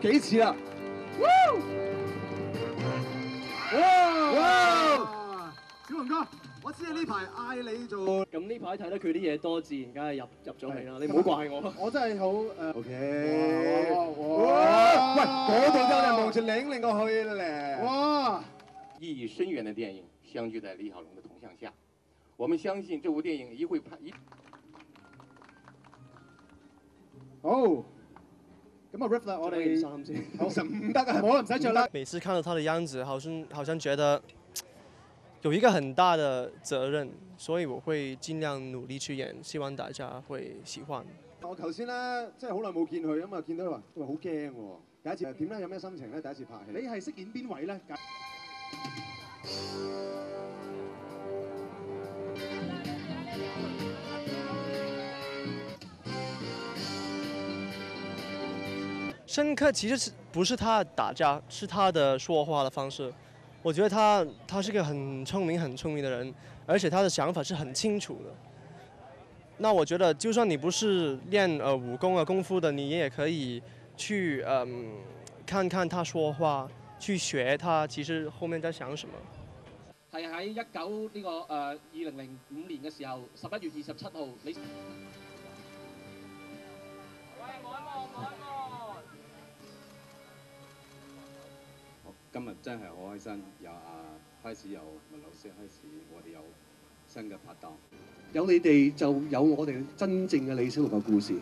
幾次啦。哇！哇！小龍哥，我知你呢排嗌你做，咁呢排睇得佢啲嘢多，自然梗係入入咗嚟啦。你唔好怪我。我真係好誒。OK。哇！哇！喂，嗰度真係望住領領過去咧。哇！意義深遠的電影相聚在李小龍的銅像下，我們相信這部電影一會拍一。好。咁啊，Riff 啦，我哋衫先。好 唔得啊，我唔使着啦。每次看到他的样子，好像好像觉得有一个很大的责任，所以我会尽量努力去演，希望大家会喜歡。我头先咧，真系好耐冇见佢咁啊嘛，見到佢話，佢話好惊喎。第一次點咧？有咩心情咧？第一次拍戏。你係飾演边位咧？深刻其实是不是他打架，是他的说话的方式。我觉得他他是个很聪明、很聪明的人，而且他的想法是很清楚的。那我觉得，就算你不是练呃武功啊功夫的，你也可以去嗯、看看他说话，去学他其实后面在想什么。系喺一九呢個誒二零零五年嘅时候，十一月二十七号，你今日真係好開心，有啊開始有文老師開始，我哋有新嘅拍檔。有你哋就有我哋真正嘅李小龍嘅故事。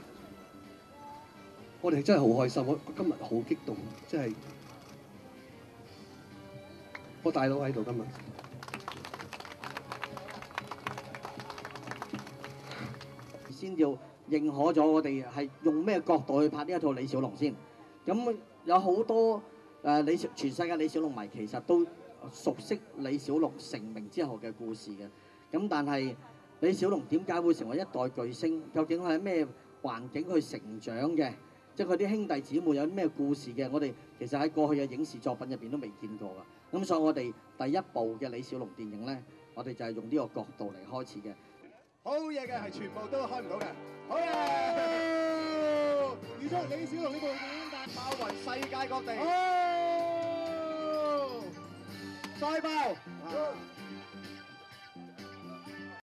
我哋真係好開心，我今日好激動，真係我大佬喺度今日。先要認可咗我哋係用咩角度去拍呢一套李小龍先。咁有好多誒李小全世界李小龍迷其實都熟悉李小龍成名之後嘅故事嘅。咁但係李小龍點解會成為一代巨星？究竟佢喺咩環境去成長嘅？即係佢啲兄弟姊妹有啲咩故事嘅？我哋其實喺過去嘅影視作品入邊都未見過㗎。咁所以我哋第一部嘅李小龍電影咧，我哋就係用呢個角度嚟開始嘅。好嘢嘅係全部都開唔到嘅。好嘢！預祝李小龍呢部電影大爆雲世界各地。好，再爆！